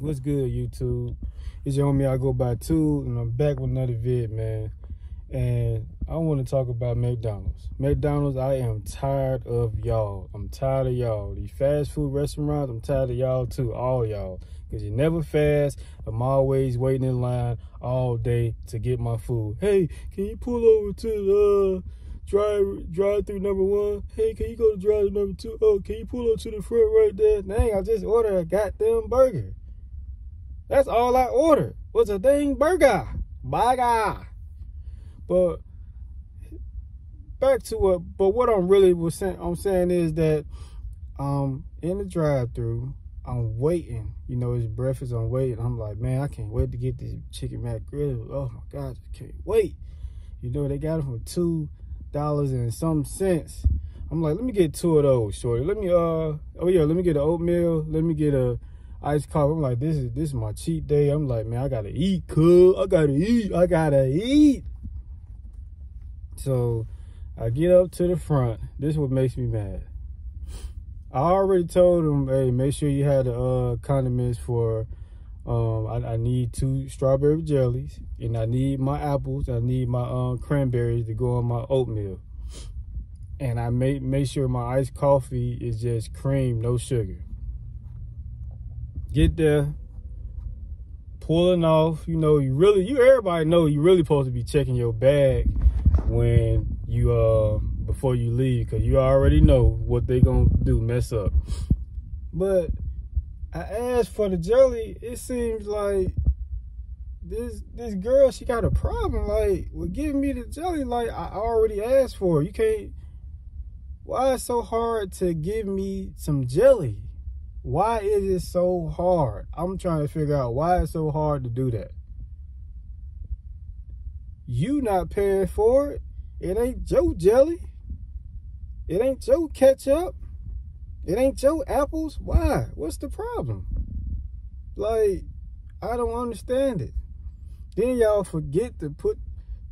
What's good, YouTube? It's your homie, I go by Tool, and I'm back with another vid, man. And I want to talk about McDonald's. McDonald's, I am tired of y'all. I'm tired of y'all. These fast food restaurants, I'm tired of y'all too, all y'all. Because you never fast. I'm always waiting in line all day to get my food. Hey, can you pull over to the uh, drive drive through number one? Hey, can you go to drive number two? Oh, can you pull up to the front right there? Dang, I just ordered a goddamn burger. That's all I ordered was a dang burger. Burger. But back to what but what I'm really was saying I'm saying is that um in the drive through I'm waiting. You know, his breakfast I'm waiting. I'm like, man, I can't wait to get this chicken McGriddle. Oh my god, I can't wait. You know, they got it for two dollars and some cents. I'm like, let me get two of those, shorty. Let me uh oh yeah, let me get an oatmeal. Let me get a iced coffee. I'm like, this is this is my cheat day. I'm like, man, I gotta eat, cool. I gotta eat. I gotta eat. So I get up to the front. This is what makes me mad. I already told him, hey, make sure you had the uh, condiments for. Um, I, I, need two strawberry jellies, and I need my apples. I need my um, cranberries to go on my oatmeal. And I make make sure my iced coffee is just cream, no sugar. Get there, pulling off. You know, you really, you everybody know you really supposed to be checking your bag when you uh before you leave because you already know what they gonna do mess up but i asked for the jelly it seems like this this girl she got a problem like with giving me the jelly like i already asked for you can't why it's so hard to give me some jelly why is it so hard i'm trying to figure out why it's so hard to do that you not paying for it. It ain't Joe jelly. It ain't Joe ketchup. It ain't Joe apples. Why? What's the problem? Like, I don't understand it. Then y'all forget to put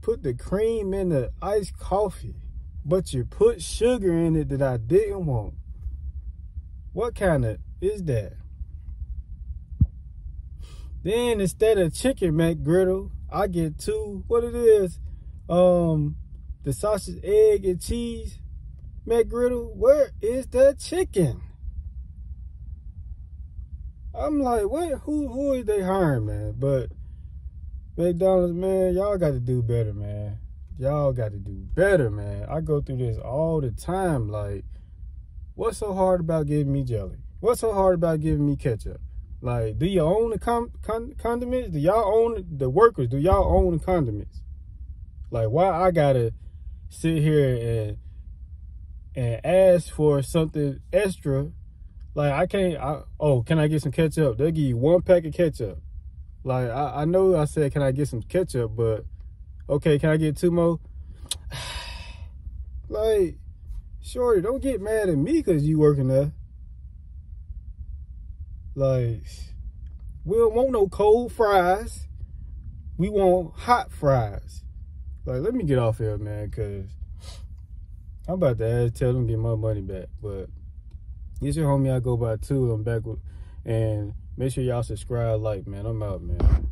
put the cream in the iced coffee, but you put sugar in it that I didn't want. What kind of is that? Then instead of chicken McGriddle, I get two, what it is, um, the sausage, egg, and cheese McGriddle. Where is the chicken? I'm like, what? Who who is they hiring, man? But McDonald's, man, y'all got to do better, man. Y'all got to do better, man. I go through this all the time. Like, what's so hard about giving me jelly? What's so hard about giving me ketchup? Like, do you own the con con condiments? Do y'all own the workers? Do y'all own the condiments? Like, why I gotta sit here and and ask for something extra? Like, I can't. I, oh, can I get some ketchup? They'll give you one pack of ketchup. Like, I, I know I said, can I get some ketchup? But okay, can I get two more? like, shorty, don't get mad at me because you working there. Like, we don't want no cold fries. We want hot fries. Like, let me get off here, man, because I'm about to ask, tell them get my money back. But it's your homie I go by Tool. I'm back with, and make sure y'all subscribe, like, man. I'm out, man.